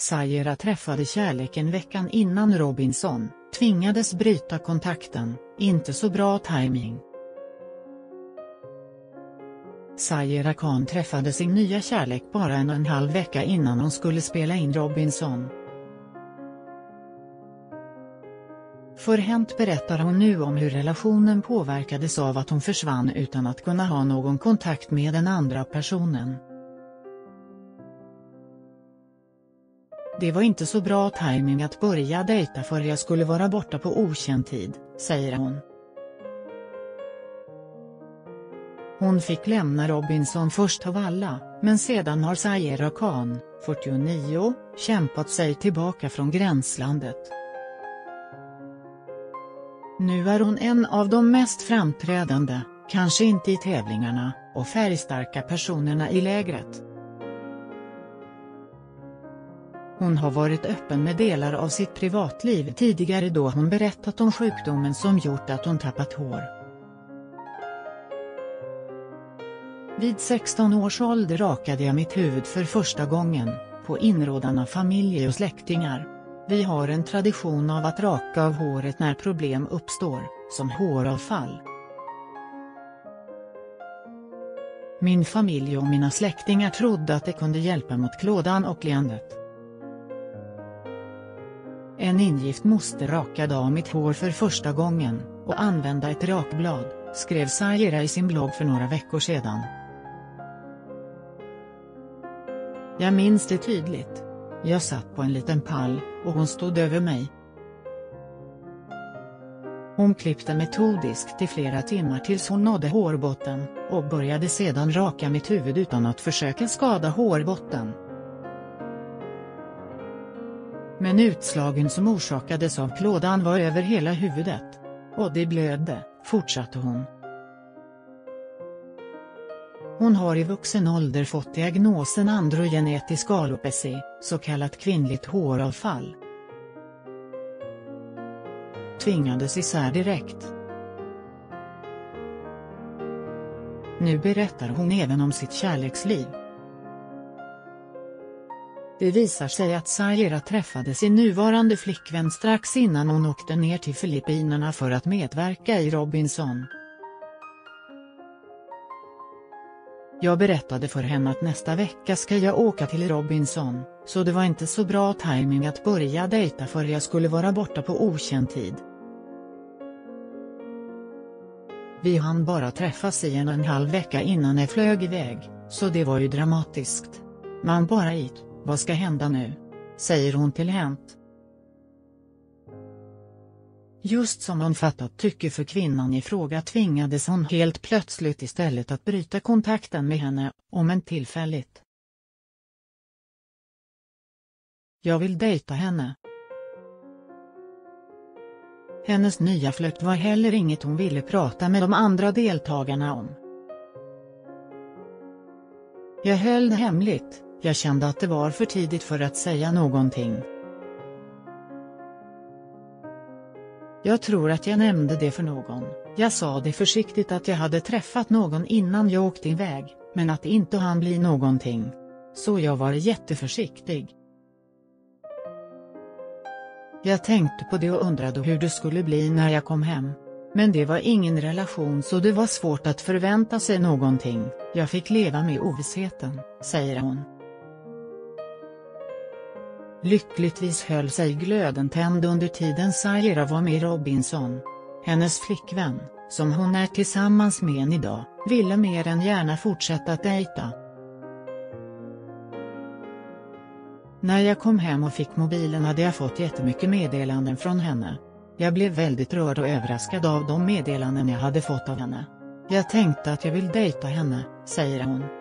Sayera träffade kärleken veckan innan Robinson, tvingades bryta kontakten, inte så bra timing. Sayera Khan träffade sin nya kärlek bara en och en halv vecka innan hon skulle spela in Robinson. Förhänt berättar hon nu om hur relationen påverkades av att hon försvann utan att kunna ha någon kontakt med den andra personen. Det var inte så bra timing att börja dejta för jag skulle vara borta på okänd tid, säger hon. Hon fick lämna Robinson först av alla, men sedan har Sayera Khan, 49, kämpat sig tillbaka från gränslandet. Nu är hon en av de mest framträdande, kanske inte i tävlingarna, och färgstarka personerna i lägret. Hon har varit öppen med delar av sitt privatliv tidigare då hon berättat om sjukdomen som gjort att hon tappat hår. Vid 16 års ålder rakade jag mitt huvud för första gången, på inrådan av familj och släktingar. Vi har en tradition av att raka av håret när problem uppstår, som håravfall. Min familj och mina släktingar trodde att det kunde hjälpa mot klådan och leendet. En ingift moster rakade av mitt hår för första gången, och använda ett rakblad, skrev Sayera i sin blogg för några veckor sedan. Jag minns det tydligt. Jag satt på en liten pall, och hon stod över mig. Hon klippte metodiskt i flera timmar tills hon nådde hårbotten, och började sedan raka mitt huvud utan att försöka skada hårbotten. Men utslagen som orsakades av klådan var över hela huvudet. Och det blödde, fortsatte hon. Hon har i vuxen ålder fått diagnosen androgenetisk alopeci, så kallat kvinnligt håravfall. Tvingades isär direkt. Nu berättar hon även om sitt kärleksliv. Det visar sig att Sayera träffade sin nuvarande flickvän strax innan hon åkte ner till Filippinerna för att medverka i Robinson. Jag berättade för henne att nästa vecka ska jag åka till Robinson, så det var inte så bra timing att börja dejta för jag skulle vara borta på okänd tid. Vi hann bara träffas i en och en halv vecka innan jag flög iväg, så det var ju dramatiskt. Man bara gick vad ska hända nu? Säger hon till Hänt. Just som hon fattat tycke för kvinnan i fråga tvingades hon helt plötsligt istället att bryta kontakten med henne, om än tillfälligt. Jag vill dejta henne. Hennes nya flört var heller inget hon ville prata med de andra deltagarna om. Jag höll det hemligt, jag kände att det var för tidigt för att säga någonting. Jag tror att jag nämnde det för någon, jag sa det försiktigt att jag hade träffat någon innan jag åkte iväg, men att det inte hann bli någonting. Så jag var jätteförsiktig. Jag tänkte på det och undrade hur det skulle bli när jag kom hem. Men det var ingen relation så det var svårt att förvänta sig någonting, jag fick leva med ovissheten, säger hon. Lyckligtvis höll sig glöden tänd under tiden Sayera var med Robinson. Hennes flickvän, som hon är tillsammans med än idag, ville mer än gärna fortsätta att dejta. När jag kom hem och fick mobilen hade jag fått jättemycket meddelanden från henne. Jag blev väldigt rörd och överraskad av de meddelanden jag hade fått av henne. Jag tänkte att jag vill dejta henne, säger hon.